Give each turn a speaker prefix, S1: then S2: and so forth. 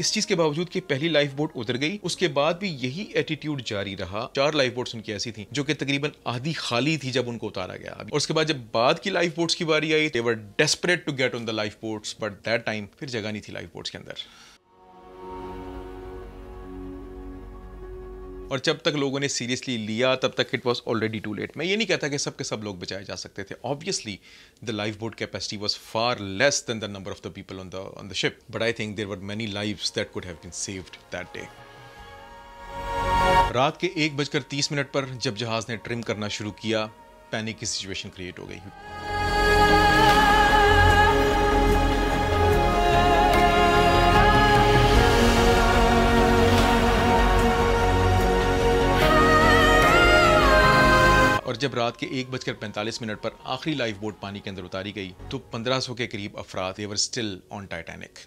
S1: इस चीज़ के बावजूद कि पहली लाइफ बोट उतर गई, उसके बाद भी यही एटीट्यूड जारी रहा। चार लाइफ बोट्स उनकी ऐसी थी, जो कि तकरीबन आधी खाली थी जब उनको उतारा गया। और उसके बाद जब बाद की लाइफ बोट्स की बारी आई they were desperate to get on the life boats but that time फिर जगह नहीं थी लाइफ बोट्स के अंदर। और जब तक लोगों ने सीरियसली लिया, तब तक it was already too late मैं ये नहीं कहता कि सब के सब लोग बचाए जा सकते थे. Obviously the life boat capacity was far less than the number of the people on the on the ship but I think there were many life that could have been saved that day रात के एक बजकर तीस minute पर जब जहाज़ ने trim करना शुरू किया पैनिक की सिचुएशन क्रिएट हो गई। और जब रात के एक बजकर पैंतालीस मिनट पर आखिरी लाइफ बोट पानी के अंदर उतारी गई तो 1500 के करीब अफराद एवर स्टिल ऑन टाइटैनिक